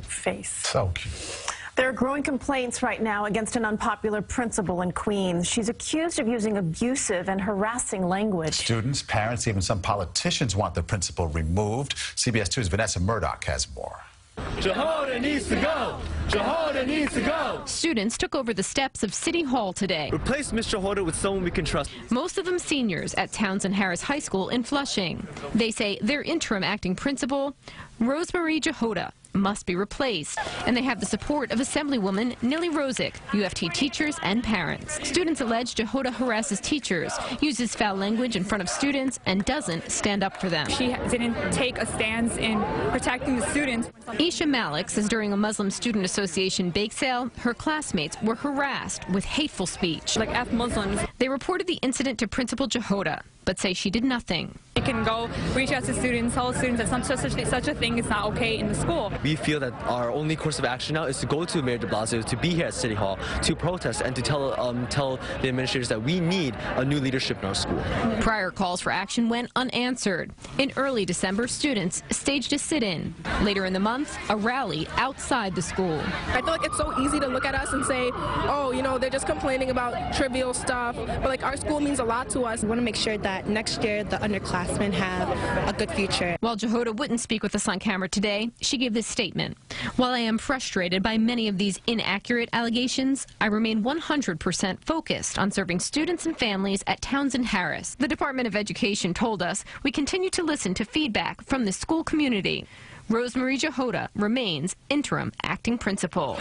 cute face. So cute. There are growing complaints right now against an unpopular principal in Queens. She's accused of using abusive and harassing language. Students, parents, even some politicians want the principal removed. CBS 2's Vanessa Murdock has more. Jahoda needs to go. Jahoda needs to go. Students took over the steps of City Hall today. Replace Mr. Jahoda with someone we can trust. Most of them seniors at Townsend Harris High School in Flushing. They say their interim acting principal, Rosemarie Jahoda, must be replaced. And they have the support of Assemblywoman Nily Rozic, UFT teachers and parents. Students allege Jahoda harasses teachers, uses foul language in front of students, and doesn't stand up for them. She didn't take a stance in protecting the students. Isha Malik says during a Muslim Student Association bake sale, her classmates were harassed with hateful speech. Like F Muslims. They reported the incident to Principal Jahoda, but say she did nothing. You can go reach out to students, tell students that some, such, such a thing is not okay in the school. We feel that our only course of action now is to go to Mayor de Blasio, to be here at City Hall, to protest and to tell, um, tell the administrators that we need a new leadership in our school. Prior calls for action went unanswered. In early December, students staged a sit-in. Later in the month, a rally outside the school. I feel like it's so easy to look at us and say, oh, you know, they're just complaining about trivial stuff, but like our school means a lot to us. We want to make sure that next year the underclassmen have a good future. While Jahoda wouldn't speak with us on camera today, she gave this statement. While I am frustrated by many of these inaccurate allegations, I remain 100% focused on serving students and families at Townsend Harris. The Department of Education told us we continue to listen to feedback from the school community. Rosemarie Jahoda remains interim acting principal.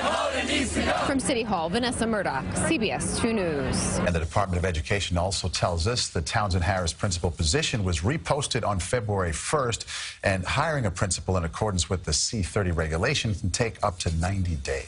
From City Hall, Vanessa Murdock, CBS 2 News. And the Department of Education also tells us the Townsend Harris principal position was reposted on February 1st, and hiring a principal in accordance with the C30 regulation can take up to 90 days.